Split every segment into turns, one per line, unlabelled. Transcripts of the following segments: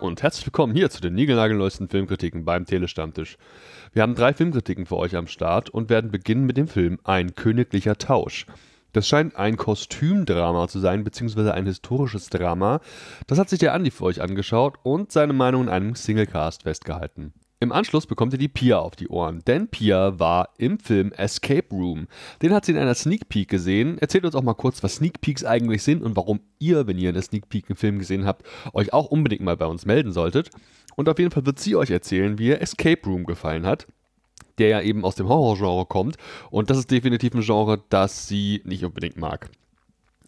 Und herzlich willkommen hier zu den niegelnagelneuesten Filmkritiken beim Telestammtisch. Wir haben drei Filmkritiken für euch am Start und werden beginnen mit dem Film Ein königlicher Tausch. Das scheint ein Kostümdrama zu sein, beziehungsweise ein historisches Drama. Das hat sich der Andi für euch angeschaut und seine Meinung in einem Singlecast festgehalten. Im Anschluss bekommt ihr die Pia auf die Ohren, denn Pia war im Film Escape Room. Den hat sie in einer Sneak Peek gesehen. Erzählt uns auch mal kurz, was Sneak Peeks eigentlich sind und warum ihr, wenn ihr eine Sneak Peek im Film gesehen habt, euch auch unbedingt mal bei uns melden solltet. Und auf jeden Fall wird sie euch erzählen, wie ihr Escape Room gefallen hat der ja eben aus dem Horrorgenre kommt. Und das ist definitiv ein Genre, das sie nicht unbedingt mag.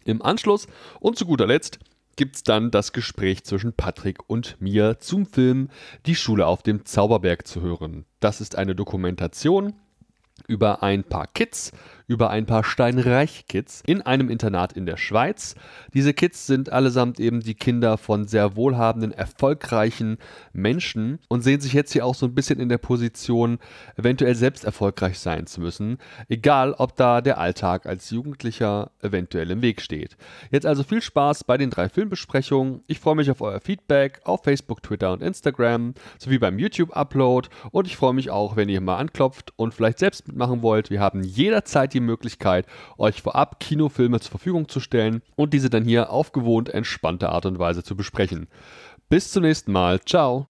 Im Anschluss und zu guter Letzt gibt es dann das Gespräch zwischen Patrick und mir zum Film Die Schule auf dem Zauberberg zu hören. Das ist eine Dokumentation über ein paar Kids, über ein paar Steinreich-Kids in einem Internat in der Schweiz. Diese Kids sind allesamt eben die Kinder von sehr wohlhabenden, erfolgreichen Menschen und sehen sich jetzt hier auch so ein bisschen in der Position, eventuell selbst erfolgreich sein zu müssen, egal ob da der Alltag als Jugendlicher eventuell im Weg steht. Jetzt also viel Spaß bei den drei Filmbesprechungen. Ich freue mich auf euer Feedback auf Facebook, Twitter und Instagram sowie beim YouTube-Upload und ich freue mich auch, wenn ihr mal anklopft und vielleicht selbst mitmachen wollt. Wir haben jederzeit die Möglichkeit, euch vorab Kinofilme zur Verfügung zu stellen und diese dann hier auf gewohnt entspannte Art und Weise zu besprechen. Bis zum nächsten Mal. Ciao.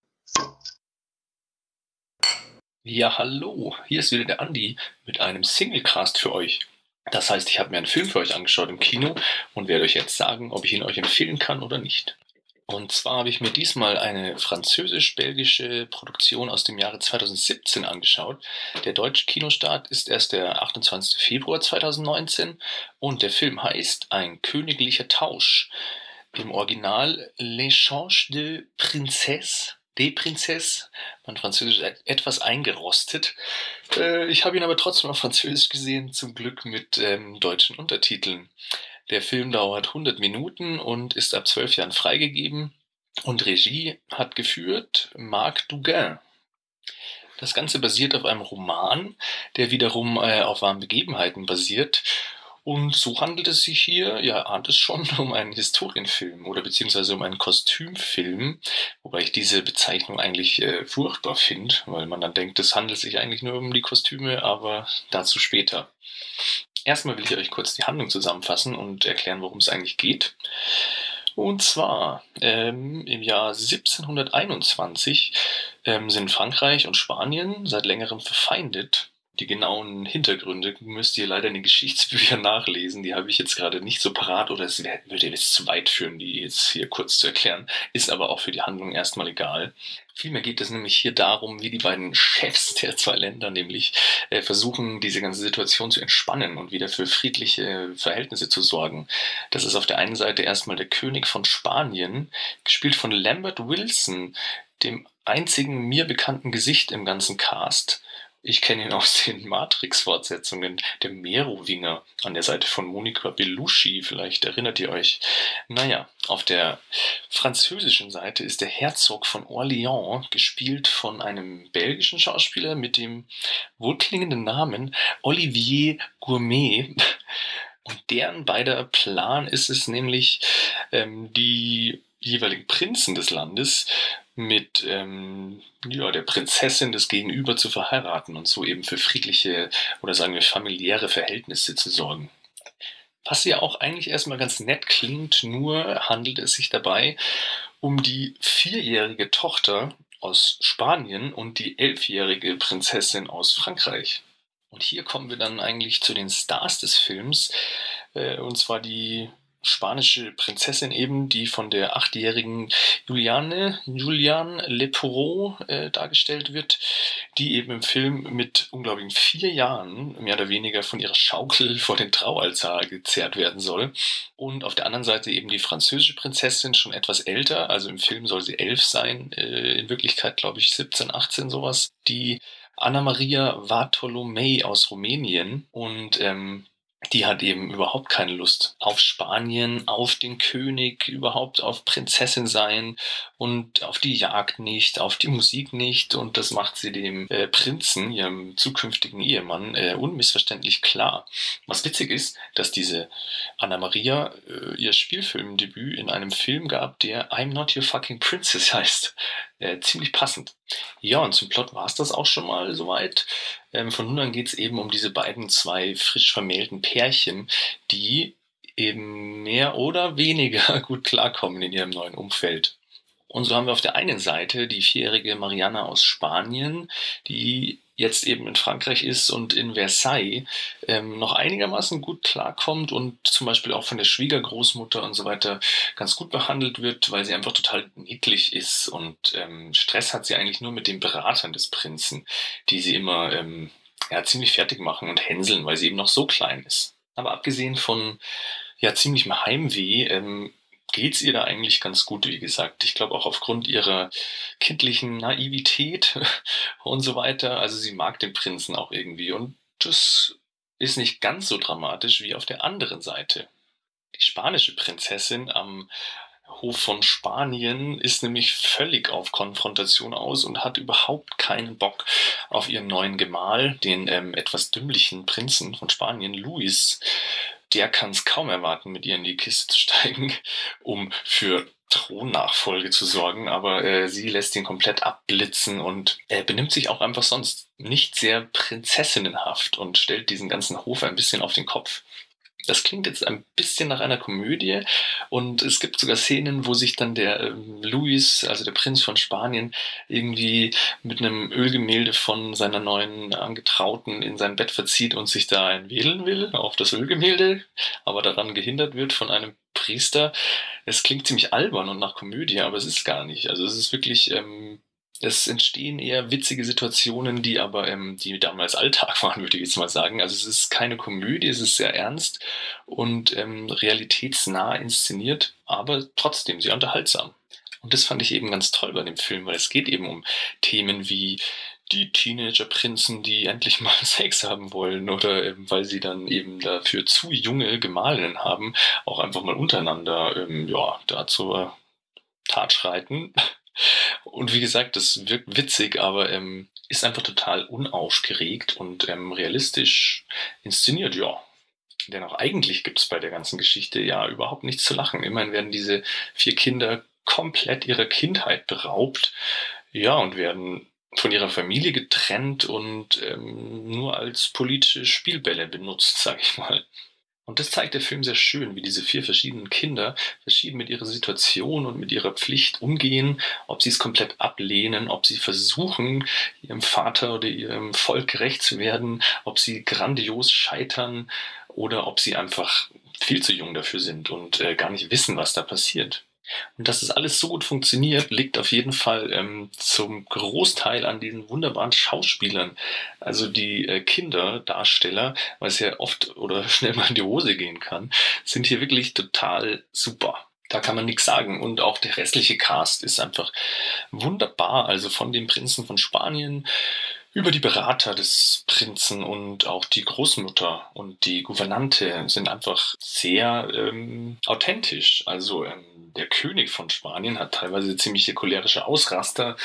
Ja, hallo. Hier ist wieder der Andi mit einem Singlecast für euch. Das heißt, ich habe mir einen Film für euch angeschaut im Kino und werde euch jetzt sagen, ob ich ihn euch empfehlen kann oder nicht. Und zwar habe ich mir diesmal eine französisch-belgische Produktion aus dem Jahre 2017 angeschaut. Der deutsche Kinostart ist erst der 28. Februar 2019 und der Film heißt Ein königlicher Tausch. Im Original L'échange de Princesse De Princesse, mein Französisch etwas eingerostet. Äh, ich habe ihn aber trotzdem auf Französisch gesehen, zum Glück mit ähm, deutschen Untertiteln. Der Film dauert 100 Minuten und ist ab 12 Jahren freigegeben. Und Regie hat geführt Marc Duguin. Das Ganze basiert auf einem Roman, der wiederum äh, auf wahren Begebenheiten basiert. Und so handelt es sich hier, ja, ahnt es schon, um einen Historienfilm oder beziehungsweise um einen Kostümfilm, wobei ich diese Bezeichnung eigentlich äh, furchtbar finde, weil man dann denkt, es handelt sich eigentlich nur um die Kostüme, aber dazu später. Erstmal will ich euch kurz die Handlung zusammenfassen und erklären, worum es eigentlich geht. Und zwar ähm, im Jahr 1721 ähm, sind Frankreich und Spanien seit längerem verfeindet die genauen Hintergründe müsst ihr leider in den Geschichtsbüchern nachlesen. Die habe ich jetzt gerade nicht so parat oder es würde jetzt zu weit führen, die jetzt hier kurz zu erklären. Ist aber auch für die Handlung erstmal egal. Vielmehr geht es nämlich hier darum, wie die beiden Chefs der zwei Länder nämlich äh, versuchen, diese ganze Situation zu entspannen und wieder für friedliche Verhältnisse zu sorgen. Das ist auf der einen Seite erstmal der König von Spanien, gespielt von Lambert Wilson, dem einzigen mir bekannten Gesicht im ganzen Cast. Ich kenne ihn aus den Matrix-Fortsetzungen, der Merowinger an der Seite von Monica Bellucci, vielleicht erinnert ihr euch. Naja, auf der französischen Seite ist der Herzog von Orléans, gespielt von einem belgischen Schauspieler mit dem wohlklingenden Namen Olivier Gourmet. Und deren beider Plan ist es nämlich, ähm, die jeweiligen Prinzen des Landes mit ähm, ja, der Prinzessin des Gegenüber zu verheiraten und so eben für friedliche oder sagen wir familiäre Verhältnisse zu sorgen. Was ja auch eigentlich erstmal ganz nett klingt, nur handelt es sich dabei um die vierjährige Tochter aus Spanien und die elfjährige Prinzessin aus Frankreich. Und hier kommen wir dann eigentlich zu den Stars des Films, äh, und zwar die spanische Prinzessin eben, die von der achtjährigen Juliane, Julian Leporeau äh, dargestellt wird, die eben im Film mit unglaublichen vier Jahren mehr oder weniger von ihrer Schaukel vor den Traualtar gezerrt werden soll. Und auf der anderen Seite eben die französische Prinzessin, schon etwas älter, also im Film soll sie elf sein, äh, in Wirklichkeit glaube ich 17, 18 sowas, die Anna Maria Bartolomei aus Rumänien und ähm, die hat eben überhaupt keine Lust auf Spanien, auf den König, überhaupt auf Prinzessin sein und auf die Jagd nicht, auf die Musik nicht. Und das macht sie dem äh, Prinzen, ihrem zukünftigen Ehemann, äh, unmissverständlich klar. Was witzig ist, dass diese Anna Maria äh, ihr Spielfilmdebüt in einem Film gab, der I'm Not Your Fucking Princess heißt. Äh, ziemlich passend. Ja, und zum Plot war es das auch schon mal soweit. Ähm, von nun an geht es eben um diese beiden zwei frisch vermählten Pärchen, die eben mehr oder weniger gut klarkommen in ihrem neuen Umfeld. Und so haben wir auf der einen Seite die vierjährige Mariana aus Spanien, die jetzt eben in Frankreich ist und in Versailles ähm, noch einigermaßen gut klarkommt und zum Beispiel auch von der Schwiegergroßmutter und so weiter ganz gut behandelt wird, weil sie einfach total niedlich ist und ähm, Stress hat sie eigentlich nur mit den Beratern des Prinzen, die sie immer ähm, ja, ziemlich fertig machen und hänseln, weil sie eben noch so klein ist. Aber abgesehen von ja ziemlichem Heimweh ähm, geht's ihr da eigentlich ganz gut, wie gesagt. Ich glaube auch aufgrund ihrer kindlichen Naivität und so weiter. Also sie mag den Prinzen auch irgendwie und das ist nicht ganz so dramatisch wie auf der anderen Seite. Die spanische Prinzessin am Hof von Spanien ist nämlich völlig auf Konfrontation aus und hat überhaupt keinen Bock auf ihren neuen Gemahl, den ähm, etwas dümmlichen Prinzen von Spanien, Luis, der kann es kaum erwarten, mit ihr in die Kiste zu steigen, um für Thronnachfolge zu sorgen, aber äh, sie lässt ihn komplett abblitzen und er benimmt sich auch einfach sonst nicht sehr prinzessinnenhaft und stellt diesen ganzen Hof ein bisschen auf den Kopf. Das klingt jetzt ein bisschen nach einer Komödie und es gibt sogar Szenen, wo sich dann der ähm, Luis, also der Prinz von Spanien, irgendwie mit einem Ölgemälde von seiner neuen Angetrauten in sein Bett verzieht und sich da einwählen will auf das Ölgemälde, aber daran gehindert wird von einem Priester. Es klingt ziemlich albern und nach Komödie, aber es ist gar nicht. Also es ist wirklich ähm, es entstehen eher witzige Situationen, die aber, ähm, die damals Alltag waren, würde ich jetzt mal sagen. Also es ist keine Komödie, es ist sehr ernst und ähm, realitätsnah inszeniert, aber trotzdem sehr unterhaltsam. Und das fand ich eben ganz toll bei dem Film, weil es geht eben um Themen wie die Teenager-Prinzen, die endlich mal Sex haben wollen oder ähm, weil sie dann eben dafür zu junge Gemahlinnen haben, auch einfach mal untereinander ähm, ja, da zur Tat schreiten. Und wie gesagt, das wirkt witzig, aber ähm, ist einfach total unaufgeregt und ähm, realistisch inszeniert, ja. Denn auch eigentlich gibt es bei der ganzen Geschichte ja überhaupt nichts zu lachen. Immerhin werden diese vier Kinder komplett ihrer Kindheit beraubt, ja, und werden von ihrer Familie getrennt und ähm, nur als politische Spielbälle benutzt, sag ich mal. Und das zeigt der Film sehr schön, wie diese vier verschiedenen Kinder verschieden mit ihrer Situation und mit ihrer Pflicht umgehen, ob sie es komplett ablehnen, ob sie versuchen, ihrem Vater oder ihrem Volk gerecht zu werden, ob sie grandios scheitern oder ob sie einfach viel zu jung dafür sind und äh, gar nicht wissen, was da passiert. Und dass das alles so gut funktioniert, liegt auf jeden Fall ähm, zum Großteil an diesen wunderbaren Schauspielern. Also die äh, Kinderdarsteller, weil es ja oft oder schnell mal in die Hose gehen kann, sind hier wirklich total super. Da kann man nichts sagen. Und auch der restliche Cast ist einfach wunderbar. Also von dem Prinzen von Spanien über die Berater des Prinzen und auch die Großmutter und die Gouvernante sind einfach sehr ähm, authentisch. Also ähm, der König von Spanien hat teilweise ziemliche cholerische Ausraster.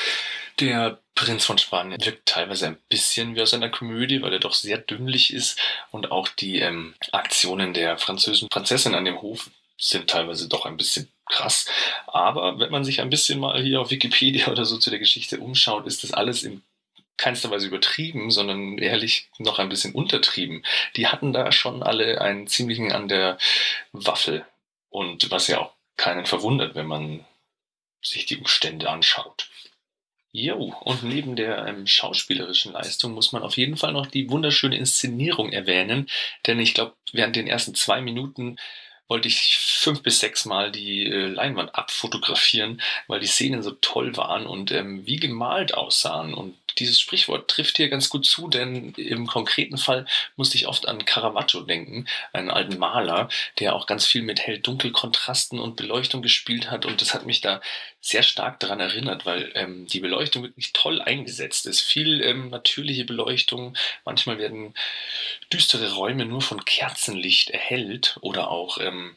Der Prinz von Spanien wirkt teilweise ein bisschen wie aus einer Komödie, weil er doch sehr dümmlich ist. Und auch die ähm, Aktionen der französischen Prinzessin an dem Hof sind teilweise doch ein bisschen krass. Aber wenn man sich ein bisschen mal hier auf Wikipedia oder so zu der Geschichte umschaut, ist das alles im keinster Weise übertrieben, sondern ehrlich noch ein bisschen untertrieben. Die hatten da schon alle einen ziemlichen an der Waffel. Und was ja auch keinen verwundert, wenn man sich die Umstände anschaut. Jo, und neben der ähm, schauspielerischen Leistung muss man auf jeden Fall noch die wunderschöne Inszenierung erwähnen, denn ich glaube, während den ersten zwei Minuten wollte ich fünf bis sechs Mal die äh, Leinwand abfotografieren, weil die Szenen so toll waren und ähm, wie gemalt aussahen. Und dieses Sprichwort trifft hier ganz gut zu, denn im konkreten Fall musste ich oft an Caravaggio denken, einen alten Maler, der auch ganz viel mit hell-dunkel-Kontrasten und Beleuchtung gespielt hat. Und das hat mich da sehr stark daran erinnert, weil ähm, die Beleuchtung wirklich toll eingesetzt ist. Viel ähm, natürliche Beleuchtung. Manchmal werden düstere Räume nur von Kerzenlicht erhellt oder auch ähm,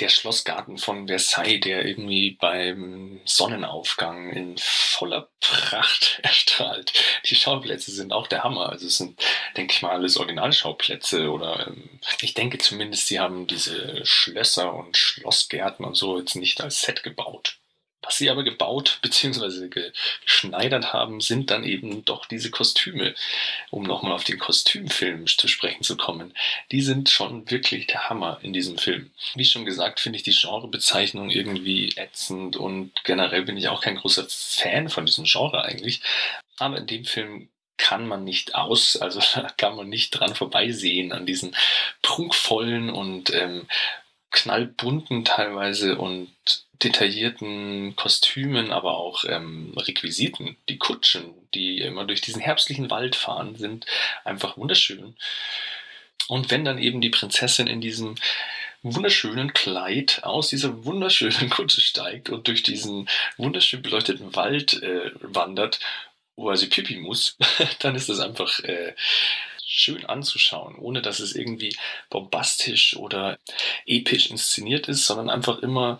der Schlossgarten von Versailles, der irgendwie beim Sonnenaufgang in voller Pracht erstrahlt. Die Schauplätze sind auch der Hammer. Also es sind, denke ich mal, alles Originalschauplätze oder ähm, ich denke zumindest, sie haben diese Schlösser und Schlossgärten und so jetzt nicht als Set gebaut. Was sie aber gebaut bzw. geschneidert haben, sind dann eben doch diese Kostüme. Um nochmal auf den Kostümfilm zu sprechen zu kommen. Die sind schon wirklich der Hammer in diesem Film. Wie schon gesagt, finde ich die Genrebezeichnung irgendwie ätzend und generell bin ich auch kein großer Fan von diesem Genre eigentlich. Aber in dem Film kann man nicht aus, also kann man nicht dran vorbeisehen an diesen prunkvollen und ähm, knallbunten teilweise und detaillierten Kostümen, aber auch ähm, Requisiten. Die Kutschen, die immer durch diesen herbstlichen Wald fahren, sind einfach wunderschön. Und wenn dann eben die Prinzessin in diesem wunderschönen Kleid aus dieser wunderschönen Kutsche steigt und durch diesen wunderschön beleuchteten Wald äh, wandert, wo sie pipi muss, dann ist das einfach äh, schön anzuschauen, ohne dass es irgendwie bombastisch oder episch inszeniert ist, sondern einfach immer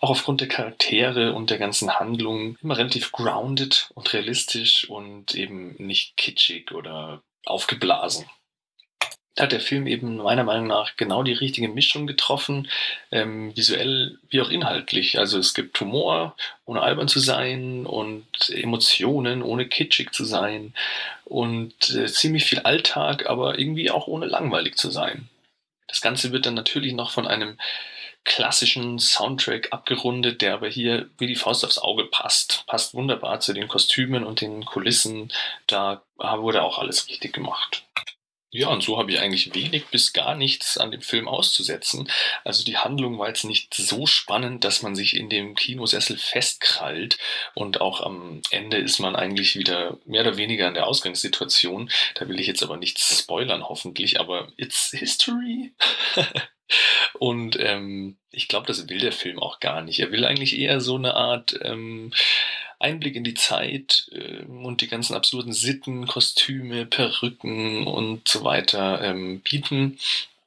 auch aufgrund der Charaktere und der ganzen Handlung immer relativ grounded und realistisch und eben nicht kitschig oder aufgeblasen hat der Film eben meiner Meinung nach genau die richtige Mischung getroffen, ähm, visuell wie auch inhaltlich. Also es gibt Humor, ohne albern zu sein und Emotionen, ohne kitschig zu sein und äh, ziemlich viel Alltag, aber irgendwie auch ohne langweilig zu sein. Das Ganze wird dann natürlich noch von einem klassischen Soundtrack abgerundet, der aber hier wie die Faust aufs Auge passt. Passt wunderbar zu den Kostümen und den Kulissen. Da wurde auch alles richtig gemacht. Ja, und so habe ich eigentlich wenig bis gar nichts an dem Film auszusetzen. Also die Handlung war jetzt nicht so spannend, dass man sich in dem Kinosessel festkrallt und auch am Ende ist man eigentlich wieder mehr oder weniger in der Ausgangssituation. Da will ich jetzt aber nichts spoilern, hoffentlich, aber it's history. und ähm, ich glaube, das will der Film auch gar nicht. Er will eigentlich eher so eine Art ähm, Einblick in die Zeit äh, und die ganzen absurden Sitten, Kostüme, Perücken und so weiter ähm, bieten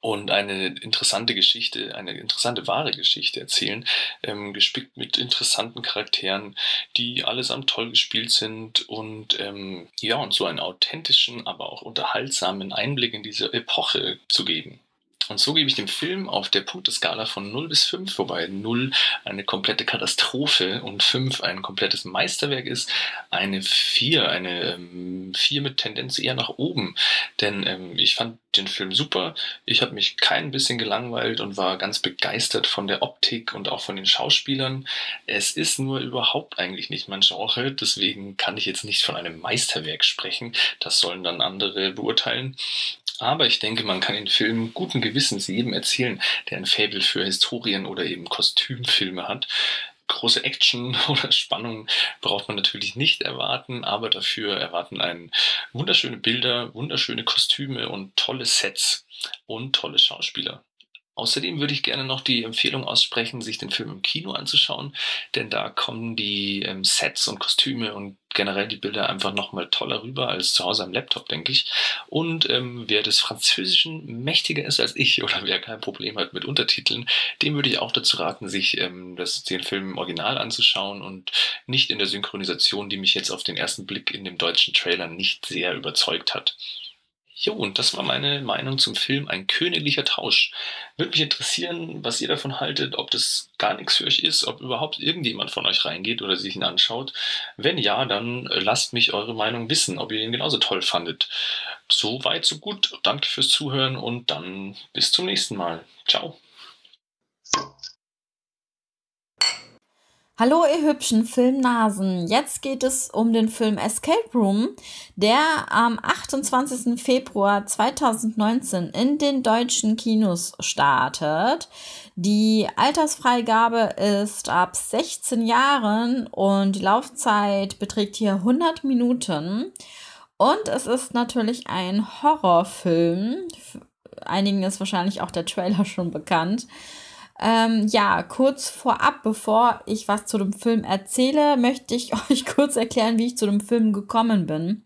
und eine interessante Geschichte, eine interessante wahre Geschichte erzählen, ähm, gespickt mit interessanten Charakteren, die allesamt toll gespielt sind und ähm, ja, und so einen authentischen, aber auch unterhaltsamen Einblick in diese Epoche zu geben. Und so gebe ich dem Film auf der Punkteskala von 0 bis 5, wobei 0 eine komplette Katastrophe und 5 ein komplettes Meisterwerk ist, eine 4, eine ähm, 4 mit Tendenz eher nach oben. Denn ähm, ich fand den Film super, ich habe mich kein bisschen gelangweilt und war ganz begeistert von der Optik und auch von den Schauspielern. Es ist nur überhaupt eigentlich nicht mein Genre, deswegen kann ich jetzt nicht von einem Meisterwerk sprechen, das sollen dann andere beurteilen. Aber ich denke, man kann den Film guten Gewissens jedem erzählen, der ein Faible für Historien oder eben Kostümfilme hat. Große Action oder Spannung braucht man natürlich nicht erwarten, aber dafür erwarten einen wunderschöne Bilder, wunderschöne Kostüme und tolle Sets und tolle Schauspieler. Außerdem würde ich gerne noch die Empfehlung aussprechen, sich den Film im Kino anzuschauen, denn da kommen die ähm, Sets und Kostüme und generell die Bilder einfach nochmal toller rüber als zu Hause am Laptop, denke ich. Und ähm, wer des Französischen mächtiger ist als ich oder wer kein Problem hat mit Untertiteln, dem würde ich auch dazu raten, sich ähm, das, den Film im Original anzuschauen und nicht in der Synchronisation, die mich jetzt auf den ersten Blick in dem deutschen Trailer nicht sehr überzeugt hat. Jo, und das war meine Meinung zum Film Ein königlicher Tausch. Würde mich interessieren, was ihr davon haltet, ob das gar nichts für euch ist, ob überhaupt irgendjemand von euch reingeht oder sich ihn anschaut. Wenn ja, dann lasst mich eure Meinung wissen, ob ihr ihn genauso toll fandet. So weit, so gut. Danke fürs Zuhören und dann bis zum nächsten Mal. Ciao.
Hallo ihr hübschen Filmnasen. Jetzt geht es um den Film Escape Room, der am 28. Februar 2019 in den deutschen Kinos startet. Die Altersfreigabe ist ab 16 Jahren und die Laufzeit beträgt hier 100 Minuten. Und es ist natürlich ein Horrorfilm. Einigen ist wahrscheinlich auch der Trailer schon bekannt. Ähm, ja, kurz vorab, bevor ich was zu dem Film erzähle, möchte ich euch kurz erklären, wie ich zu dem Film gekommen bin.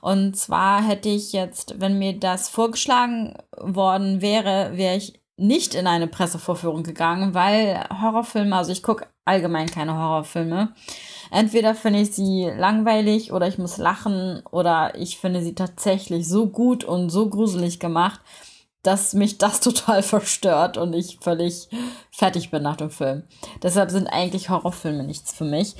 Und zwar hätte ich jetzt, wenn mir das vorgeschlagen worden wäre, wäre ich nicht in eine Pressevorführung gegangen, weil Horrorfilme, also ich gucke allgemein keine Horrorfilme. Entweder finde ich sie langweilig oder ich muss lachen oder ich finde sie tatsächlich so gut und so gruselig gemacht, dass mich das total verstört und ich völlig fertig bin nach dem Film. Deshalb sind eigentlich Horrorfilme nichts für mich.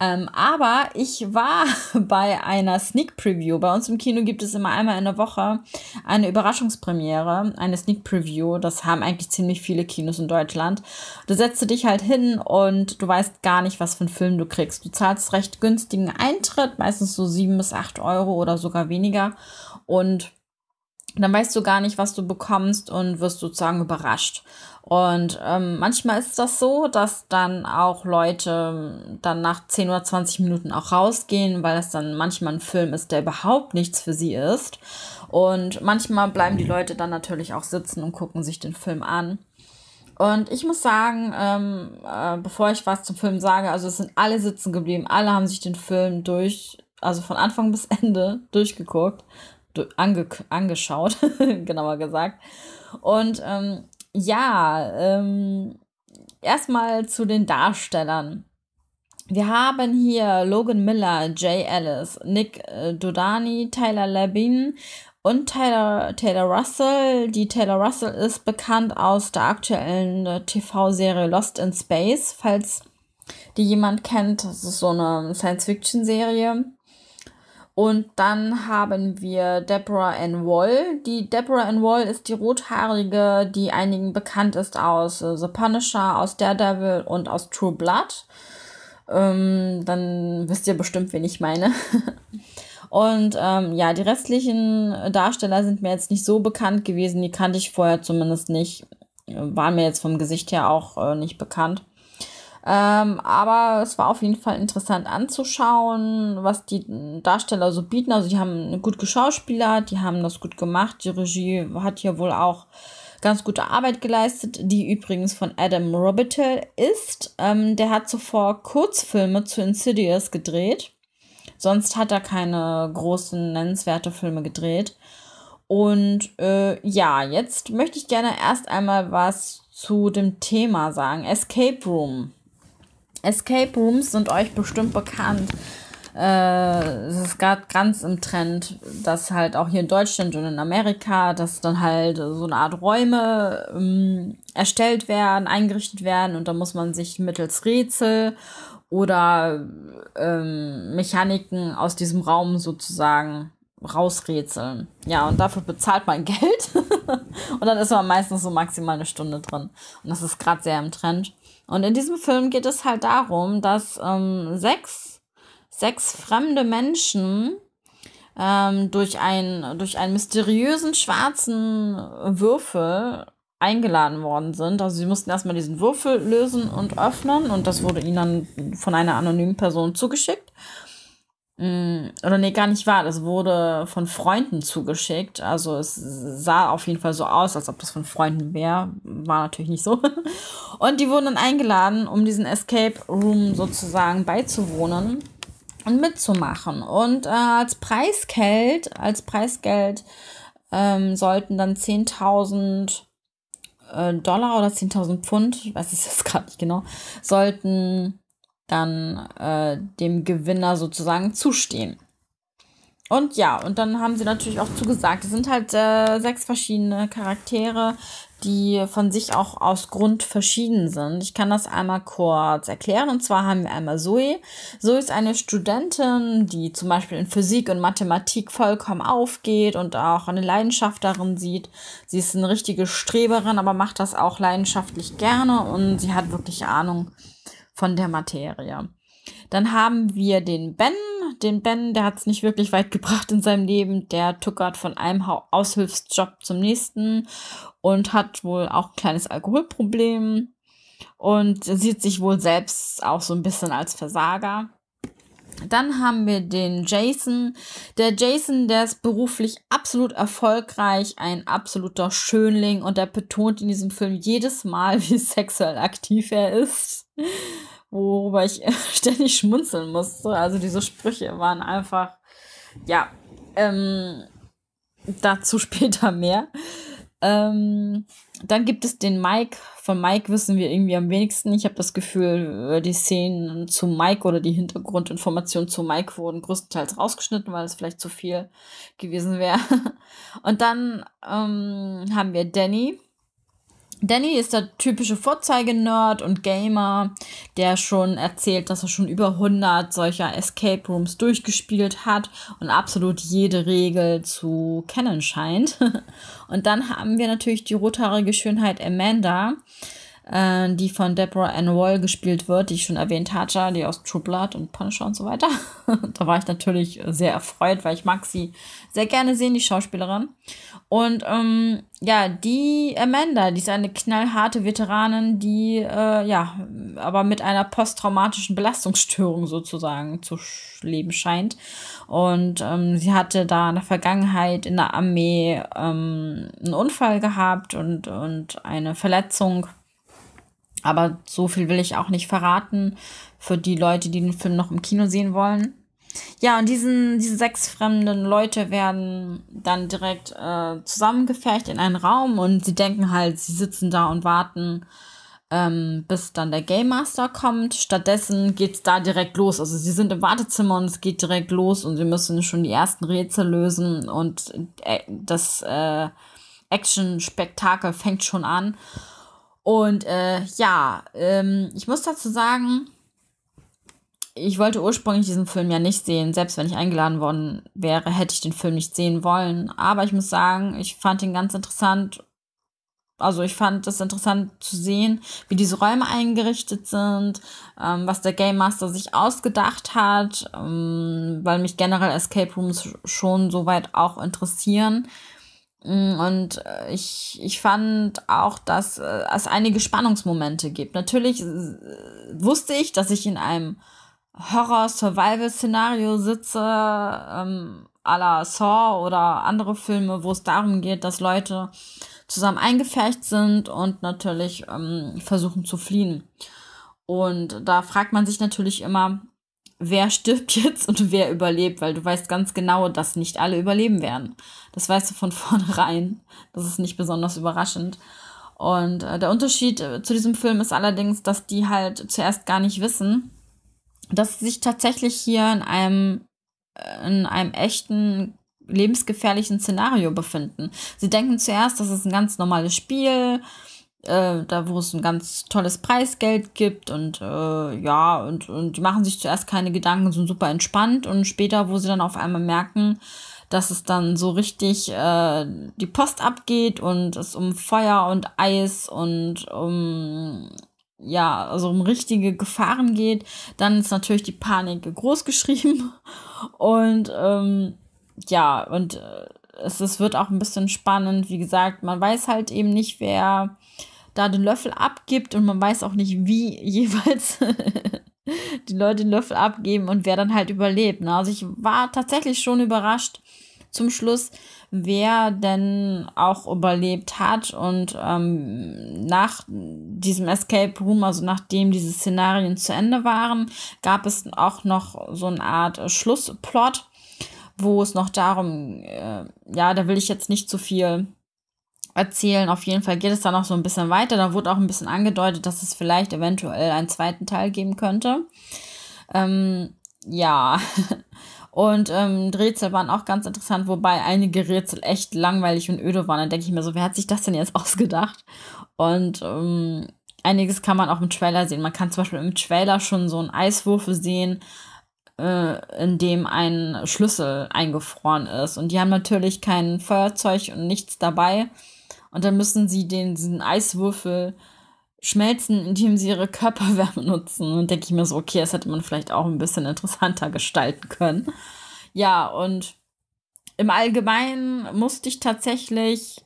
Ähm, aber ich war bei einer Sneak Preview. Bei uns im Kino gibt es immer einmal in der Woche eine Überraschungspremiere, eine Sneak Preview. Das haben eigentlich ziemlich viele Kinos in Deutschland. Du setzt dich halt hin und du weißt gar nicht, was für einen Film du kriegst. Du zahlst recht günstigen Eintritt, meistens so sieben bis acht Euro oder sogar weniger. Und dann weißt du gar nicht, was du bekommst und wirst sozusagen überrascht. Und ähm, manchmal ist das so, dass dann auch Leute dann nach 10 oder 20 Minuten auch rausgehen, weil es dann manchmal ein Film ist, der überhaupt nichts für sie ist. Und manchmal bleiben die Leute dann natürlich auch sitzen und gucken sich den Film an. Und ich muss sagen, ähm, äh, bevor ich was zum Film sage, also es sind alle sitzen geblieben, alle haben sich den Film durch, also von Anfang bis Ende durchgeguckt ange angeschaut, genauer gesagt. Und ähm, ja, ähm, erstmal zu den Darstellern. Wir haben hier Logan Miller, Jay Ellis, Nick äh, Dodani, Tyler Labine und Taylor, Taylor Russell. Die Taylor Russell ist bekannt aus der aktuellen äh, TV-Serie Lost in Space, falls die jemand kennt. Das ist so eine Science-Fiction-Serie. Und dann haben wir Deborah Ann Wall. Die Deborah Ann Wall ist die rothaarige, die einigen bekannt ist aus äh, The Punisher, aus Daredevil und aus True Blood. Ähm, dann wisst ihr bestimmt, wen ich meine. und ähm, ja, die restlichen Darsteller sind mir jetzt nicht so bekannt gewesen. Die kannte ich vorher zumindest nicht. Waren mir jetzt vom Gesicht her auch äh, nicht bekannt. Ähm, aber es war auf jeden Fall interessant anzuschauen, was die Darsteller so bieten. Also die haben gut geschauspielert, die haben das gut gemacht. Die Regie hat hier wohl auch ganz gute Arbeit geleistet, die übrigens von Adam Robitel ist. Ähm, der hat zuvor Kurzfilme zu Insidious gedreht. Sonst hat er keine großen nennenswerte Filme gedreht. Und äh, ja, jetzt möchte ich gerne erst einmal was zu dem Thema sagen. Escape Room. Escape Rooms sind euch bestimmt bekannt. Äh, es ist gerade ganz im Trend, dass halt auch hier in Deutschland und in Amerika, dass dann halt so eine Art Räume ähm, erstellt werden, eingerichtet werden und da muss man sich mittels Rätsel oder ähm, Mechaniken aus diesem Raum sozusagen rausrätseln. Ja, und dafür bezahlt man Geld und dann ist man meistens so maximal eine Stunde drin. Und das ist gerade sehr im Trend. Und in diesem Film geht es halt darum, dass ähm, sechs, sechs fremde Menschen ähm, durch, ein, durch einen mysteriösen schwarzen Würfel eingeladen worden sind. Also sie mussten erstmal diesen Würfel lösen und öffnen und das wurde ihnen dann von einer anonymen Person zugeschickt. Mm, oder nee, gar nicht wahr. Das wurde von Freunden zugeschickt. Also es sah auf jeden Fall so aus, als ob das von Freunden wäre. War natürlich nicht so. Und die wurden dann eingeladen, um diesen Escape Room sozusagen beizuwohnen und mitzumachen. Und äh, als Preisgeld, als Preisgeld ähm, sollten dann 10.000 äh, Dollar oder 10.000 Pfund, ich weiß es jetzt gerade nicht genau, sollten dann äh, dem Gewinner sozusagen zustehen. Und ja, und dann haben sie natürlich auch zugesagt. Es sind halt äh, sechs verschiedene Charaktere, die von sich auch aus Grund verschieden sind. Ich kann das einmal kurz erklären. Und zwar haben wir einmal Zoe. Zoe ist eine Studentin, die zum Beispiel in Physik und Mathematik vollkommen aufgeht und auch eine Leidenschaft darin sieht. Sie ist eine richtige Streberin, aber macht das auch leidenschaftlich gerne und sie hat wirklich Ahnung von der Materie. Dann haben wir den Ben. Den Ben, der hat es nicht wirklich weit gebracht in seinem Leben. Der tuckert von einem Aushilfsjob zum nächsten und hat wohl auch ein kleines Alkoholproblem und sieht sich wohl selbst auch so ein bisschen als Versager. Dann haben wir den Jason. Der Jason, der ist beruflich absolut erfolgreich, ein absoluter Schönling und er betont in diesem Film jedes Mal, wie sexuell aktiv er ist. Worüber ich ständig schmunzeln musste. Also diese Sprüche waren einfach, ja, Ähm, dazu später mehr. Ähm, dann gibt es den Mike. Von Mike wissen wir irgendwie am wenigsten. Ich habe das Gefühl, die Szenen zu Mike oder die Hintergrundinformationen zu Mike wurden größtenteils rausgeschnitten, weil es vielleicht zu viel gewesen wäre. Und dann ähm, haben wir Danny. Danny ist der typische Vorzeigenerd und Gamer, der schon erzählt, dass er schon über 100 solcher Escape Rooms durchgespielt hat und absolut jede Regel zu kennen scheint. Und dann haben wir natürlich die rothaarige Schönheit Amanda, äh, die von Deborah Ann Wall gespielt wird, die ich schon erwähnt hatte, die aus True Blood und Punisher und so weiter. da war ich natürlich sehr erfreut, weil ich mag sie sehr gerne sehen, die Schauspielerin. Und ähm, ja, die Amanda, die ist eine knallharte Veteranin, die äh, ja, aber mit einer posttraumatischen Belastungsstörung sozusagen zu leben scheint. Und ähm, sie hatte da in der Vergangenheit in der Armee ähm, einen Unfall gehabt und, und eine Verletzung aber so viel will ich auch nicht verraten für die Leute, die den Film noch im Kino sehen wollen. Ja, und diesen, diese sechs fremden Leute werden dann direkt äh, zusammengefercht in einen Raum und sie denken halt, sie sitzen da und warten, ähm, bis dann der Game Master kommt. Stattdessen geht's da direkt los. Also sie sind im Wartezimmer und es geht direkt los und sie müssen schon die ersten Rätsel lösen und äh, das äh, Action-Spektakel fängt schon an. Und äh, ja, ähm, ich muss dazu sagen, ich wollte ursprünglich diesen Film ja nicht sehen. Selbst wenn ich eingeladen worden wäre, hätte ich den Film nicht sehen wollen. Aber ich muss sagen, ich fand ihn ganz interessant. Also ich fand es interessant zu sehen, wie diese Räume eingerichtet sind, ähm, was der Game Master sich ausgedacht hat, ähm, weil mich generell Escape Rooms schon soweit auch interessieren. Mm, und äh, ich, ich fand auch, dass äh, es einige Spannungsmomente gibt. Natürlich äh, wusste ich, dass ich in einem Horror-Survival-Szenario sitze, ähm, à la Saw oder andere Filme, wo es darum geht, dass Leute zusammen eingefärcht sind und natürlich ähm, versuchen zu fliehen. Und da fragt man sich natürlich immer, wer stirbt jetzt und wer überlebt, weil du weißt ganz genau, dass nicht alle überleben werden. Das weißt du von vornherein. Das ist nicht besonders überraschend. Und äh, der Unterschied äh, zu diesem Film ist allerdings, dass die halt zuerst gar nicht wissen, dass sie sich tatsächlich hier in einem, äh, in einem echten lebensgefährlichen Szenario befinden. Sie denken zuerst, das ist ein ganz normales Spiel, äh, da wo es ein ganz tolles Preisgeld gibt und äh, ja, und, und die machen sich zuerst keine Gedanken, sind super entspannt und später, wo sie dann auf einmal merken, dass es dann so richtig äh, die Post abgeht und es um Feuer und Eis und um ja, also um richtige Gefahren geht, dann ist natürlich die Panik groß geschrieben und ähm, ja, und äh, es, es wird auch ein bisschen spannend. Wie gesagt, man weiß halt eben nicht, wer da den Löffel abgibt und man weiß auch nicht, wie jeweils die Leute den Löffel abgeben und wer dann halt überlebt. Ne? Also ich war tatsächlich schon überrascht zum Schluss, wer denn auch überlebt hat und ähm, nach diesem Escape Room, also nachdem diese Szenarien zu Ende waren, gab es auch noch so eine Art Schlussplot, wo es noch darum, äh, ja, da will ich jetzt nicht zu viel erzählen. Auf jeden Fall geht es dann noch so ein bisschen weiter. Da wurde auch ein bisschen angedeutet, dass es vielleicht eventuell einen zweiten Teil geben könnte. Ähm, ja. Und ähm, Rätsel waren auch ganz interessant, wobei einige Rätsel echt langweilig und öde waren. Da denke ich mir so, wer hat sich das denn jetzt ausgedacht? Und ähm, einiges kann man auch im Trailer sehen. Man kann zum Beispiel im Trailer schon so einen Eiswürfel sehen, äh, in dem ein Schlüssel eingefroren ist. Und die haben natürlich kein Feuerzeug und nichts dabei. Und dann müssen sie den, diesen Eiswürfel schmelzen, indem sie ihre Körperwärme nutzen. Und denke ich mir so, okay, das hätte man vielleicht auch ein bisschen interessanter gestalten können. Ja, und im Allgemeinen musste ich tatsächlich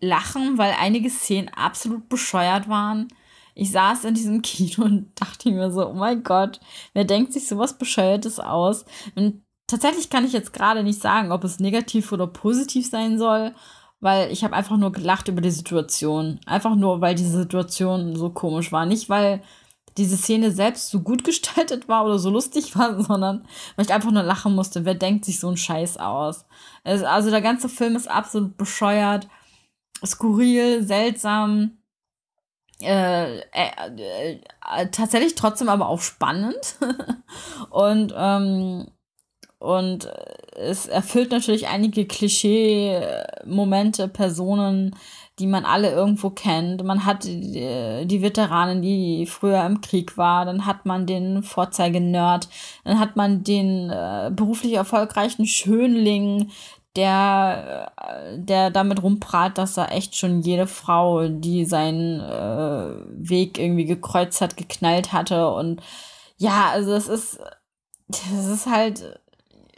lachen, weil einige Szenen absolut bescheuert waren. Ich saß in diesem Kino und dachte mir so, oh mein Gott, wer denkt sich sowas Bescheuertes aus? Und tatsächlich kann ich jetzt gerade nicht sagen, ob es negativ oder positiv sein soll weil ich habe einfach nur gelacht über die Situation. Einfach nur, weil diese Situation so komisch war. Nicht, weil diese Szene selbst so gut gestaltet war oder so lustig war, sondern weil ich einfach nur lachen musste. Wer denkt sich so einen Scheiß aus? also der ganze Film ist absolut bescheuert, skurril, seltsam. Äh, äh, äh, tatsächlich trotzdem aber auch spannend. und ähm, und es erfüllt natürlich einige Klischee-Momente, Personen, die man alle irgendwo kennt. Man hat die, die Veteranen, die früher im Krieg war, dann hat man den Vorzeigenerd, dann hat man den äh, beruflich erfolgreichen Schönling, der, äh, der damit rumprahlt, dass er echt schon jede Frau, die seinen äh, Weg irgendwie gekreuzt hat, geknallt hatte. Und ja, also es ist, es ist halt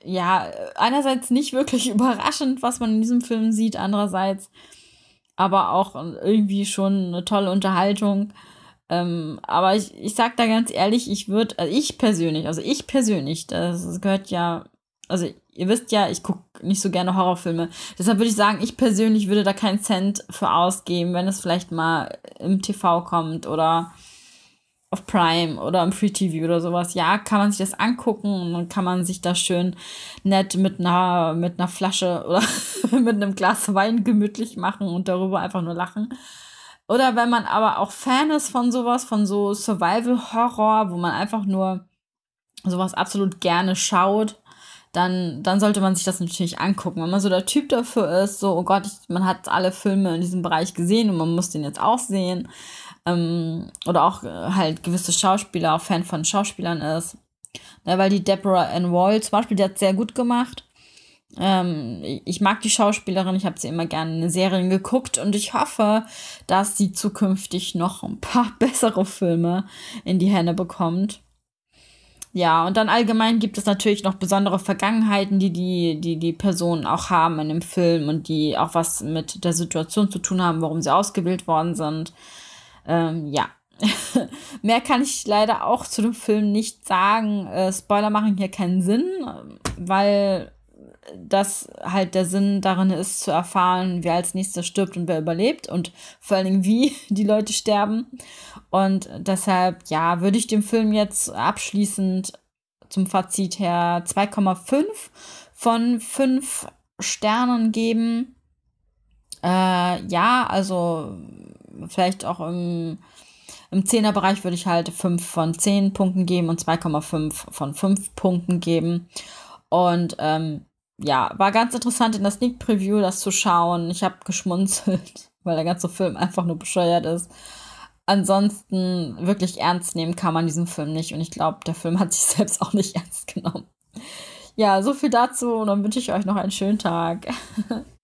ja, einerseits nicht wirklich überraschend, was man in diesem Film sieht, andererseits aber auch irgendwie schon eine tolle Unterhaltung. Ähm, aber ich, ich sag da ganz ehrlich, ich würde, also ich persönlich, also ich persönlich, das gehört ja, also ihr wisst ja, ich gucke nicht so gerne Horrorfilme. Deshalb würde ich sagen, ich persönlich würde da keinen Cent für ausgeben, wenn es vielleicht mal im TV kommt oder auf Prime oder im Free TV oder sowas, ja, kann man sich das angucken und dann kann man sich da schön nett mit einer, mit einer Flasche oder mit einem Glas Wein gemütlich machen und darüber einfach nur lachen. Oder wenn man aber auch Fan ist von sowas, von so Survival-Horror, wo man einfach nur sowas absolut gerne schaut, dann, dann sollte man sich das natürlich angucken. Wenn man so der Typ dafür ist, so, oh Gott, ich, man hat alle Filme in diesem Bereich gesehen und man muss den jetzt auch sehen, ähm, oder auch äh, halt gewisse Schauspieler, auch Fan von Schauspielern ist. Ja, weil die Deborah Ann Wall zum Beispiel, die hat sehr gut gemacht. Ähm, ich mag die Schauspielerin, ich habe sie immer gerne in Serien geguckt und ich hoffe, dass sie zukünftig noch ein paar bessere Filme in die Hände bekommt. Ja, und dann allgemein gibt es natürlich noch besondere Vergangenheiten, die die, die die Personen auch haben in dem Film und die auch was mit der Situation zu tun haben, warum sie ausgewählt worden sind. Ähm, ja. Mehr kann ich leider auch zu dem Film nicht sagen. Äh, Spoiler machen hier keinen Sinn, weil das halt der Sinn darin ist, zu erfahren, wer als nächster stirbt und wer überlebt und vor allen Dingen, wie die Leute sterben. Und deshalb, ja, würde ich dem Film jetzt abschließend zum Fazit her 2,5 von 5 Sternen geben. Äh, ja, also vielleicht auch im, im 10er-Bereich würde ich halt 5 von 10 Punkten geben und 2,5 von 5 Punkten geben. Und ähm, ja, war ganz interessant in der Sneak Preview das zu schauen. Ich habe geschmunzelt, weil der ganze Film einfach nur bescheuert ist. Ansonsten wirklich ernst nehmen kann man diesen Film nicht und ich glaube, der Film hat sich selbst auch nicht ernst genommen. Ja, so viel dazu und dann wünsche ich euch noch einen schönen Tag.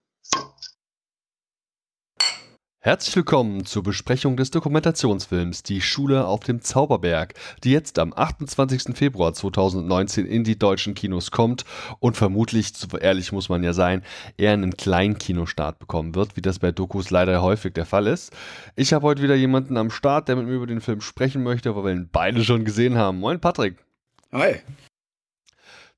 Herzlich willkommen zur Besprechung des Dokumentationsfilms Die Schule auf dem Zauberberg, die jetzt am 28. Februar 2019 in die deutschen Kinos kommt und vermutlich, so ehrlich muss man ja sein, eher einen kleinen Kinostart bekommen wird, wie das bei Dokus leider häufig der Fall ist. Ich habe heute wieder jemanden am Start, der mit mir über den Film sprechen möchte, weil wir ihn beide schon gesehen haben. Moin Patrick.
Hi.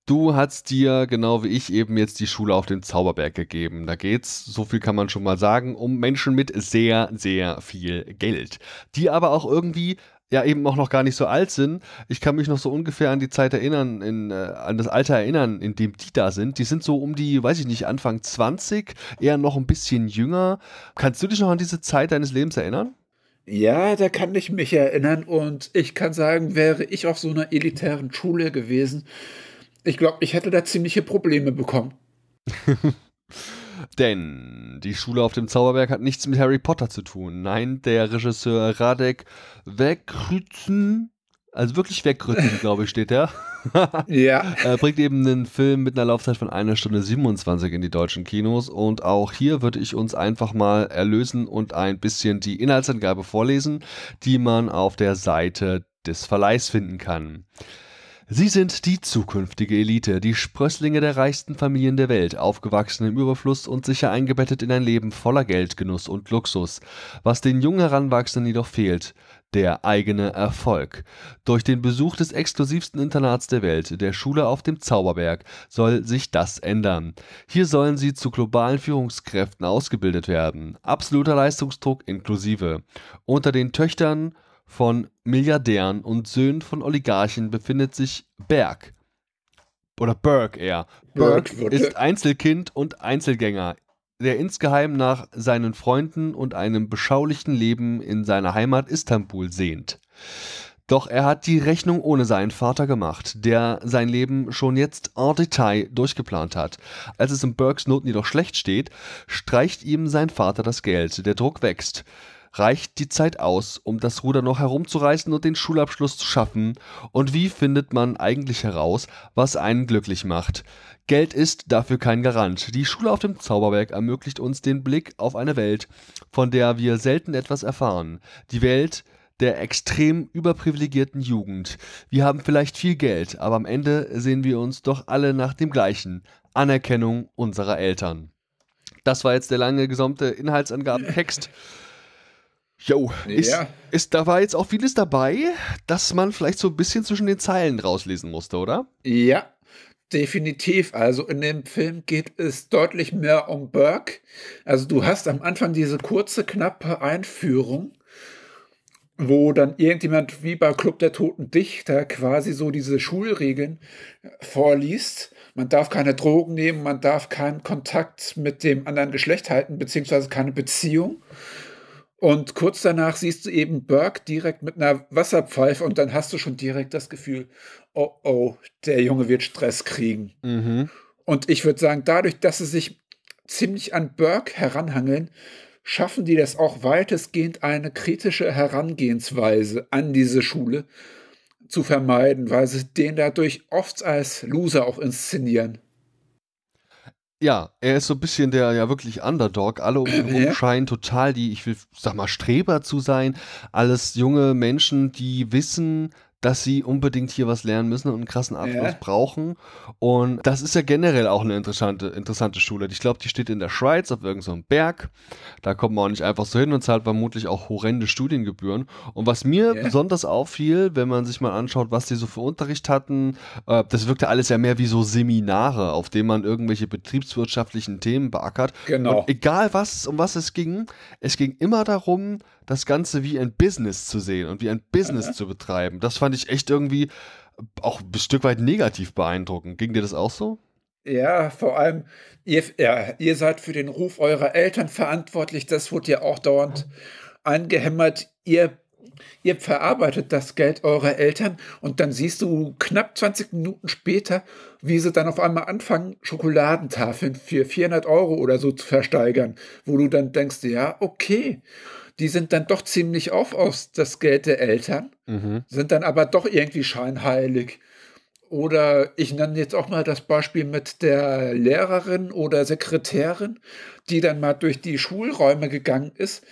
Du hast dir, genau wie ich, eben jetzt die Schule auf dem Zauberberg gegeben. Da geht's, so viel kann man schon mal sagen, um Menschen mit sehr, sehr viel Geld. Die aber auch irgendwie ja eben auch noch gar nicht so alt sind. Ich kann mich noch so ungefähr an die Zeit erinnern, in, äh, an das Alter erinnern, in dem die da sind. Die sind so um die, weiß ich nicht, Anfang 20, eher noch ein bisschen jünger. Kannst du dich noch an diese Zeit deines Lebens erinnern?
Ja, da kann ich mich erinnern und ich kann sagen, wäre ich auf so einer elitären Schule gewesen, ich glaube, ich hätte da ziemliche Probleme bekommen.
Denn die Schule auf dem Zauberberg hat nichts mit Harry Potter zu tun. Nein, der Regisseur Radek Wegrützen, also wirklich Wegrützen, glaube ich, steht der.
ja.
Er bringt eben einen Film mit einer Laufzeit von einer Stunde 27 in die deutschen Kinos. Und auch hier würde ich uns einfach mal erlösen und ein bisschen die Inhaltsangabe vorlesen, die man auf der Seite des Verleihs finden kann. Sie sind die zukünftige Elite, die Sprösslinge der reichsten Familien der Welt, aufgewachsen im Überfluss und sicher eingebettet in ein Leben voller Geldgenuss und Luxus. Was den jungen Heranwachsenden jedoch fehlt, der eigene Erfolg. Durch den Besuch des exklusivsten Internats der Welt, der Schule auf dem Zauberberg, soll sich das ändern. Hier sollen sie zu globalen Führungskräften ausgebildet werden. Absoluter Leistungsdruck inklusive. Unter den Töchtern von Milliardären und Söhnen von Oligarchen befindet sich Berg. Oder Burke eher.
Wurde-
ist Einzelkind und Einzelgänger, der insgeheim nach seinen Freunden und einem beschaulichen Leben in seiner Heimat Istanbul sehnt. Doch er hat die Rechnung ohne seinen Vater gemacht, der sein Leben schon jetzt en Detail durchgeplant hat. Als es in Burkes Noten jedoch schlecht steht, streicht ihm sein Vater das Geld. Der Druck wächst. Reicht die Zeit aus, um das Ruder noch herumzureißen und den Schulabschluss zu schaffen? Und wie findet man eigentlich heraus, was einen glücklich macht? Geld ist dafür kein Garant. Die Schule auf dem Zauberberg ermöglicht uns den Blick auf eine Welt, von der wir selten etwas erfahren. Die Welt der extrem überprivilegierten Jugend. Wir haben vielleicht viel Geld, aber am Ende sehen wir uns doch alle nach dem gleichen. Anerkennung unserer Eltern. Das war jetzt der lange gesamte Inhaltsangabentext. Jo, ist,
Ja.
ist, da war jetzt auch vieles dabei, dass man vielleicht so ein bisschen zwischen den Zeilen rauslesen musste, oder?
Ja, definitiv. Also in dem Film geht es deutlich mehr um Burke. Also du hast am Anfang diese kurze, knappe Einführung, wo dann irgendjemand wie bei Club der Toten Dichter quasi so diese Schulregeln vorliest. Man darf keine Drogen nehmen, man darf keinen Kontakt mit dem anderen Geschlecht halten, beziehungsweise keine Beziehung. Und kurz danach siehst du eben Burke direkt mit einer Wasserpfeife und dann hast du schon direkt das Gefühl, oh oh, der Junge wird Stress kriegen.
Mhm.
Und ich würde sagen, dadurch, dass sie sich ziemlich an Burke heranhangeln, schaffen die das auch weitestgehend eine kritische Herangehensweise an diese Schule zu vermeiden, weil sie den dadurch oft als Loser auch inszenieren.
Ja, er ist so ein bisschen der ja wirklich Underdog. Alle um ihn herum scheinen total die, ich will sag mal, Streber zu sein. Alles junge Menschen, die wissen, dass sie unbedingt hier was lernen müssen und einen krassen Abschluss
Ja.
brauchen. Und das ist ja generell auch eine interessante, interessante Schule. Ich glaube, die steht in der Schweiz auf irgendeinem so einem Berg. Da kommt man auch nicht einfach so hin und zahlt vermutlich auch horrende Studiengebühren. Und was mir
Ja.
besonders auffiel, wenn man sich mal anschaut, was die so für Unterricht hatten, äh, das wirkte alles ja mehr wie so Seminare, auf denen man irgendwelche betriebswirtschaftlichen Themen beackert.
Genau.
Und egal was, um was es ging, es ging immer darum, das Ganze wie ein Business zu sehen und wie ein Business zu betreiben. Das fand ich echt irgendwie auch ein Stück weit negativ beeindruckend. Ging dir das auch so?
Ja, vor allem, ihr, ja, ihr seid für den Ruf eurer Eltern verantwortlich. Das wurde ja auch dauernd angehämmert. Ihr, ihr verarbeitet das Geld eurer Eltern und dann siehst du knapp 20 Minuten später, wie sie dann auf einmal anfangen, Schokoladentafeln für 400 Euro oder so zu versteigern, wo du dann denkst, ja, okay, die sind dann doch ziemlich auf aus das Geld der Eltern
Mhm.
sind dann aber doch irgendwie scheinheilig. Oder ich nenne jetzt auch mal das Beispiel mit der Lehrerin oder Sekretärin, die dann mal durch die Schulräume gegangen ist.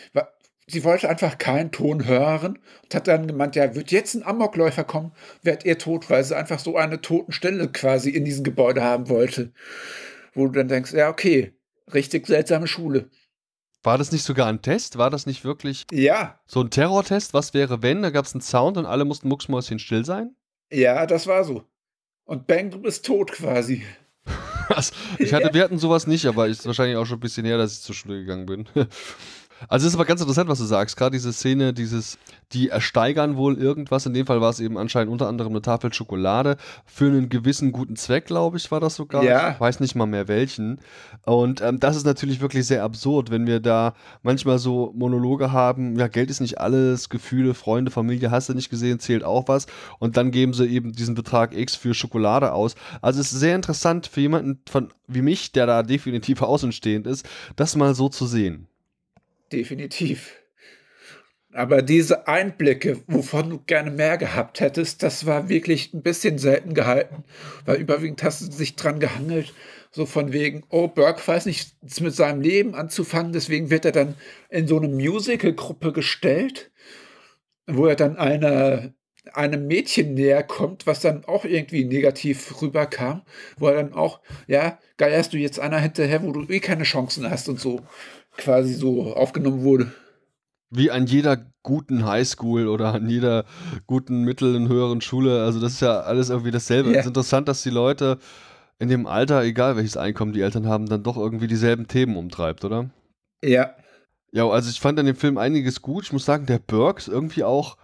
Sie wollte einfach keinen Ton hören und hat dann gemeint, ja, wird jetzt ein Amokläufer kommen, werdet ihr tot, weil sie einfach so eine Totenstelle quasi in diesem Gebäude haben wollte. Wo du dann denkst, ja, okay, richtig seltsame Schule.
War das nicht sogar ein Test? War das nicht wirklich
Ja,
so ein Terrortest? Was wäre, wenn? Da gab es einen Sound und alle mussten mucksmäuschen still sein?
ja, das war so. Und bang, du bist tot quasi.
Was? Ich hatte, wir hatten sowas nicht, aber ist wahrscheinlich auch schon ein bisschen her, dass ich zur Schule gegangen bin. Also es ist aber ganz interessant, was du sagst. Gerade diese Szene, dieses, die ersteigern wohl irgendwas. In dem Fall war es eben anscheinend unter anderem eine Tafel Schokolade für einen gewissen guten Zweck, glaube ich, war das sogar.
Ja.
Ich weiß nicht mal mehr welchen. Und ähm, das ist natürlich wirklich sehr absurd, wenn wir da manchmal so Monologe haben, ja, Geld ist nicht alles, Gefühle, Freunde, Familie, hast du nicht gesehen, zählt auch was. Und dann geben sie eben diesen Betrag X für Schokolade aus. Also es ist sehr interessant für jemanden von wie mich, der da definitiv außenstehend ist, das mal so zu sehen.
Definitiv. Aber diese Einblicke, wovon du gerne mehr gehabt hättest, das war wirklich ein bisschen selten gehalten, weil überwiegend hast du dich dran gehangelt, so von wegen, oh, Burke weiß nichts mit seinem Leben anzufangen, deswegen wird er dann in so eine Musical-Gruppe gestellt, wo er dann einer, einem Mädchen näher kommt, was dann auch irgendwie negativ rüberkam, wo er dann auch, ja, geierst du jetzt einer hinterher, wo du eh keine Chancen hast und so quasi so aufgenommen wurde.
Wie an jeder guten Highschool oder an jeder guten mittel- und höheren Schule. Also das ist ja alles irgendwie dasselbe.
Ja.
Es ist interessant, dass die Leute in dem Alter, egal welches Einkommen die Eltern haben, dann doch irgendwie dieselben Themen umtreibt, oder?
Ja,
Ja, also ich fand an dem Film einiges gut. Ich muss sagen, der Burke ist irgendwie auch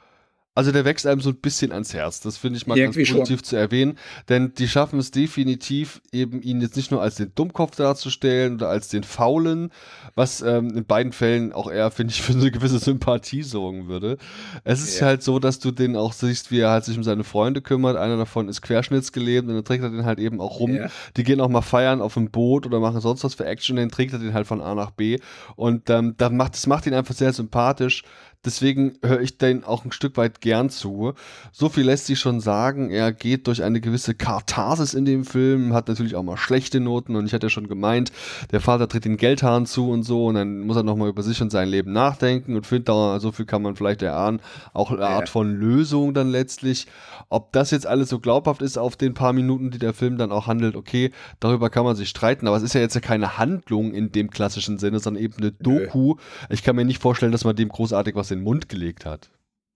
also der wächst einem so ein bisschen ans Herz. Das finde ich mal
Irgendwie
ganz positiv
schon.
zu erwähnen. Denn die schaffen es definitiv, eben ihn jetzt nicht nur als den Dummkopf darzustellen oder als den Faulen, was ähm, in beiden Fällen auch eher, finde ich, für eine gewisse Sympathie sorgen würde. Es ist
Ja.
halt so, dass du den auch siehst, wie er halt sich um seine Freunde kümmert. Einer davon ist querschnittsgelähmt und dann trägt er den halt eben auch rum.
Ja.
Die gehen auch mal feiern auf dem Boot oder machen sonst was für Action, dann trägt er den halt von A nach B. Und ähm, da macht, das macht ihn einfach sehr sympathisch. Deswegen höre ich den auch ein Stück weit gern zu. So viel lässt sich schon sagen. Er geht durch eine gewisse Katharsis in dem Film, hat natürlich auch mal schlechte Noten und ich hatte ja schon gemeint, der Vater tritt den Geldhahn zu und so und dann muss er nochmal über sich und sein Leben nachdenken und findet da, so viel kann man vielleicht erahnen, auch eine Art von Lösung dann letztlich. Ob das jetzt alles so glaubhaft ist auf den paar Minuten, die der Film dann auch handelt, okay, darüber kann man sich streiten, aber es ist ja jetzt ja keine Handlung in dem klassischen Sinne, sondern eben eine. Doku. Ich kann mir nicht vorstellen, dass man dem großartig was in den Mund gelegt hat.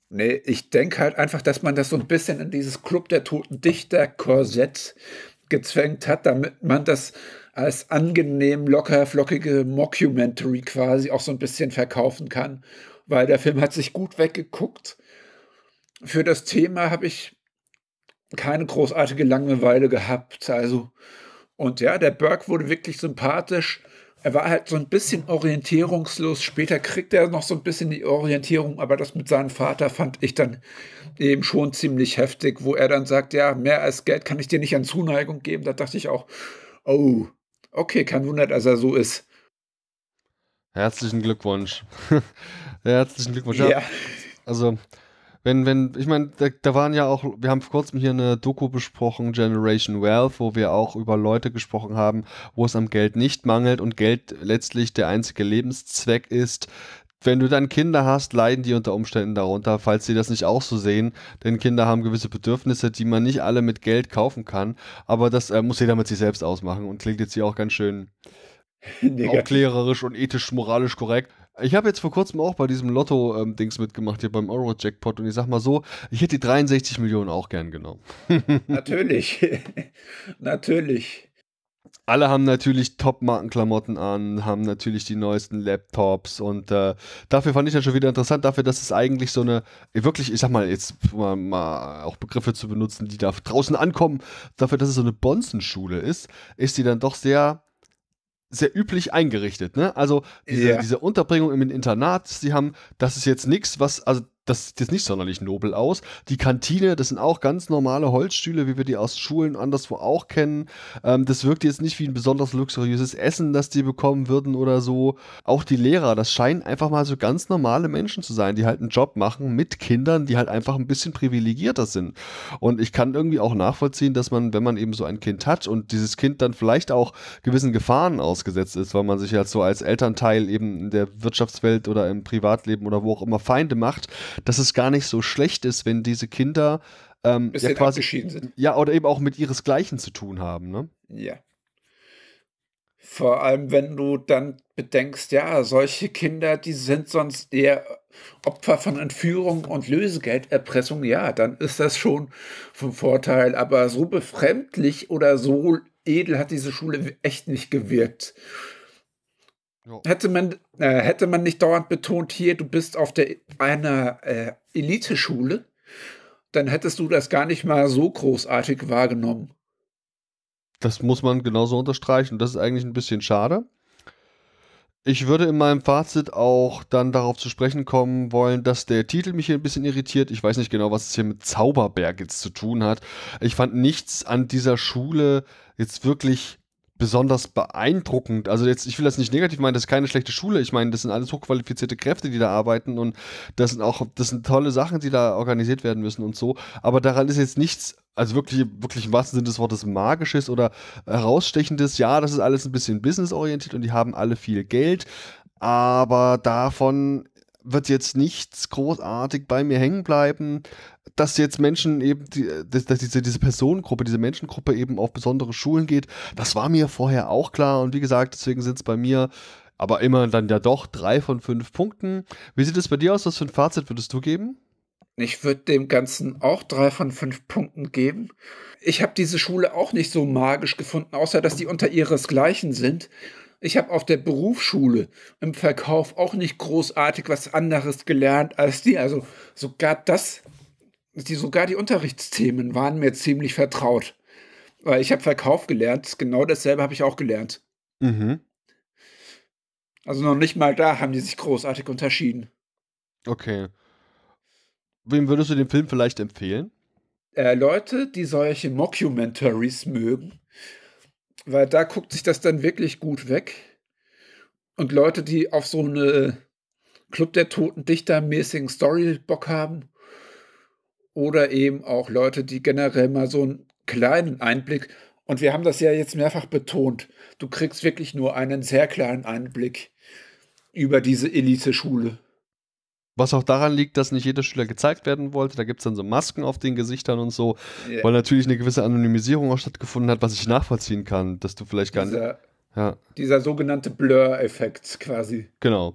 Nee, ich denke halt einfach, dass man das so ein bisschen in dieses Club der toten Dichter-Korsett gezwängt hat, damit man das als angenehm locker flockige Mockumentary quasi auch so ein bisschen verkaufen kann, weil der Film hat sich gut weggeguckt. Für das Thema habe ich keine großartige Langeweile gehabt, also und ja, der Burke wurde wirklich sympathisch. Er war halt so ein bisschen orientierungslos. Später kriegt er noch so ein bisschen die Orientierung, aber das mit seinem Vater fand ich dann eben schon ziemlich heftig, wo er dann sagt, ja, mehr als Geld kann ich dir nicht an Zuneigung geben. Da dachte ich auch, oh, okay, kein Wunder, dass er so ist.
Herzlichen Glückwunsch. Herzlichen Glückwunsch. Ja. Also, wenn, wenn, ich meine, da, da waren ja auch, wir haben vor kurzem hier eine Doku besprochen, Generation Wealth, wo wir auch über Leute gesprochen haben, wo es am Geld nicht mangelt und Geld letztlich der einzige Lebenszweck ist. Wenn du dann Kinder hast, leiden die unter Umständen darunter, falls sie das nicht auch so sehen. Denn Kinder haben gewisse Bedürfnisse, die man nicht alle mit Geld kaufen kann. Aber das äh, muss jeder mit sich selbst ausmachen und klingt jetzt hier auch ganz schön aufklärerisch und ethisch, moralisch korrekt. Ich habe jetzt vor kurzem auch bei diesem Lotto-Dings mitgemacht, hier beim Euro-Jackpot. Und ich sag mal so, ich hätte die 63 Millionen auch gern genommen.
Natürlich. Natürlich.
Alle haben natürlich Top-Markenklamotten an, haben natürlich die neuesten Laptops und äh, dafür fand ich das schon wieder interessant, dafür, dass es eigentlich so eine, wirklich, ich sag mal, jetzt mal, mal auch Begriffe zu benutzen, die da draußen ankommen, dafür, dass es so eine Bonzenschule ist, ist die dann doch sehr, sehr üblich eingerichtet, ne? Also diese,
Ja.
diese Unterbringung im Internat, sie haben, das ist jetzt nichts, was, also das sieht jetzt nicht sonderlich nobel aus. Die Kantine, das sind auch ganz normale Holzstühle, wie wir die aus Schulen anderswo auch kennen. Ähm, das wirkt jetzt nicht wie ein besonders luxuriöses Essen, das die bekommen würden oder so. Auch die Lehrer, das scheinen einfach mal so ganz normale Menschen zu sein, die halt einen Job machen mit Kindern, die halt einfach ein bisschen privilegierter sind. Und ich kann irgendwie auch nachvollziehen, dass man, wenn man eben so ein Kind hat und dieses Kind dann vielleicht auch gewissen Gefahren ausgesetzt ist, weil man sich halt so als Elternteil eben in der Wirtschaftswelt oder im Privatleben oder wo auch immer Feinde macht, dass es gar nicht so schlecht ist, wenn diese Kinder ähm, ja quasi
abgeschieden sind.
ja oder eben auch mit ihresgleichen zu tun haben, ne?
Ja. Vor allem, wenn du dann bedenkst, ja, solche Kinder, die sind sonst eher Opfer von Entführung und Lösegelderpressung, ja, dann ist das schon vom Vorteil. Aber so befremdlich oder so edel hat diese Schule echt nicht gewirkt. Hätte man, äh, hätte man nicht dauernd betont, hier, du bist auf der, einer äh, Eliteschule, dann hättest du das gar nicht mal so großartig wahrgenommen.
Das muss man genauso unterstreichen. Das ist eigentlich ein bisschen schade. Ich würde in meinem Fazit auch dann darauf zu sprechen kommen wollen, dass der Titel mich hier ein bisschen irritiert. Ich weiß nicht genau, was es hier mit Zauberberg jetzt zu tun hat. Ich fand nichts an dieser Schule jetzt wirklich besonders beeindruckend. Also jetzt, ich will das nicht negativ meinen, das ist keine schlechte Schule. Ich meine, das sind alles hochqualifizierte Kräfte, die da arbeiten und das sind auch, das sind tolle Sachen, die da organisiert werden müssen und so. Aber daran ist jetzt nichts, also wirklich, wirklich im wahrsten Sinne des Wortes magisches oder herausstechendes. Ja, das ist alles ein bisschen businessorientiert und die haben alle viel Geld, aber davon wird jetzt nichts großartig bei mir hängen bleiben, dass jetzt Menschen eben, die, dass, diese, diese Personengruppe, diese Menschengruppe eben auf besondere Schulen geht, das war mir vorher auch klar und wie gesagt, deswegen sind es bei mir aber immer dann ja doch drei von fünf Punkten. Wie sieht es bei dir aus? Was für ein Fazit würdest du geben?
Ich würde dem Ganzen auch drei von fünf Punkten geben. Ich habe diese Schule auch nicht so magisch gefunden, außer dass die unter ihresgleichen sind. Ich habe auf der Berufsschule im Verkauf auch nicht großartig was anderes gelernt als die. Also sogar das die, sogar die Unterrichtsthemen waren mir ziemlich vertraut. Weil ich habe Verkauf gelernt, genau dasselbe habe ich auch gelernt.
Mhm.
Also noch nicht mal da haben die sich großartig unterschieden.
Okay. Wem würdest du den Film vielleicht empfehlen?
Äh, Leute, die solche Mockumentaries mögen, weil da guckt sich das dann wirklich gut weg. Und Leute, die auf so eine Club der Toten Dichter mäßigen Story Bock haben. Oder eben auch Leute, die generell mal so einen kleinen Einblick, und wir haben das ja jetzt mehrfach betont, du kriegst wirklich nur einen sehr kleinen Einblick über diese Elite-Schule.
Was auch daran liegt, dass nicht jeder Schüler gezeigt werden wollte. Da gibt es dann so Masken auf den Gesichtern und so, yeah. weil natürlich eine gewisse Anonymisierung auch stattgefunden hat, was ich nachvollziehen kann, dass du vielleicht gar
dieser,
nicht. Ja.
Dieser sogenannte Blur-Effekt quasi.
Genau.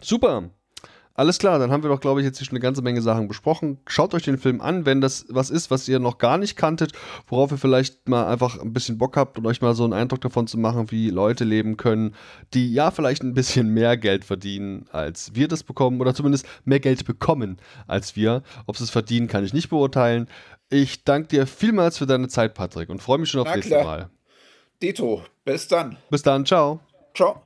Super. Alles klar, dann haben wir doch, glaube ich, jetzt hier schon eine ganze Menge Sachen besprochen. Schaut euch den Film an, wenn das was ist, was ihr noch gar nicht kanntet, worauf ihr vielleicht mal einfach ein bisschen Bock habt und euch mal so einen Eindruck davon zu machen, wie Leute leben können, die ja vielleicht ein bisschen mehr Geld verdienen, als wir das bekommen oder zumindest mehr Geld bekommen als wir. Ob sie es verdienen, kann ich nicht beurteilen. Ich danke dir vielmals für deine Zeit, Patrick, und freue mich schon auf das nächste Mal.
Dito, bis dann.
Bis dann, ciao.
Ciao.